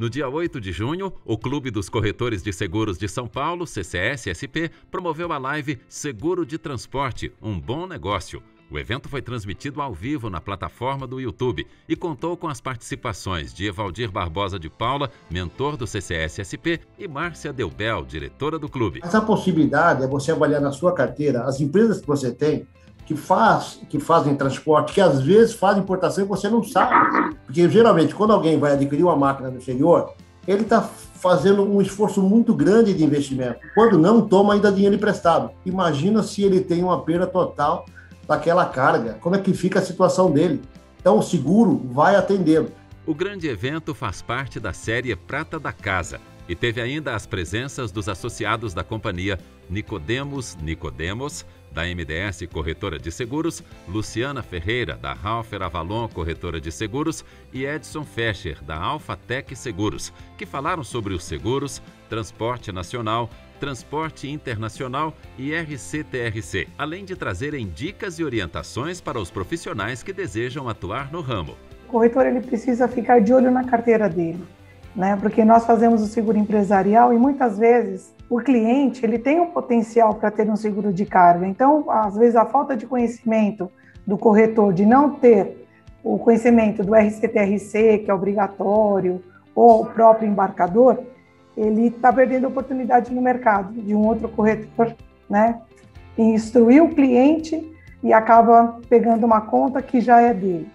No dia 8 de junho, o Clube dos Corretores de Seguros de São Paulo, CCSSP, promoveu a live Seguro de Transporte, um bom negócio. O evento foi transmitido ao vivo na plataforma do YouTube e contou com as participações de Evaldir Barbosa de Paula, mentor do CCSSP, e Márcia Delbel, diretora do clube. Essa possibilidade é você avaliar na sua carteira as empresas que você tem que, faz, que fazem transporte, que às vezes fazem importação e você não sabe. Porque geralmente, quando alguém vai adquirir uma máquina no exterior, ele está fazendo um esforço muito grande de investimento. Quando não, toma ainda dinheiro emprestado. Imagina se ele tem uma perda total daquela carga. Como é que fica a situação dele? Então, o seguro vai atendê-lo. O grande evento faz parte da série Prata da Casa e teve ainda as presenças dos associados da companhia Nicodemos Nicodemos, da MDS Corretora de Seguros, Luciana Ferreira, da Ralfer Avalon Corretora de Seguros e Edson Fescher, da Alphatec Seguros, que falaram sobre os seguros, transporte nacional, transporte internacional e RCTRC, além de trazerem dicas e orientações para os profissionais que desejam atuar no ramo. O corretor ele precisa ficar de olho na carteira dele, né? Porque nós fazemos o seguro empresarial e muitas vezes o cliente ele tem um potencial para ter um seguro de carga. Então, às vezes a falta de conhecimento do corretor de não ter o conhecimento do RCTRC, que é obrigatório, ou o próprio embarcador, ele está perdendo oportunidade no mercado de um outro corretor, né? Instruir o cliente e acaba pegando uma conta que já é dele.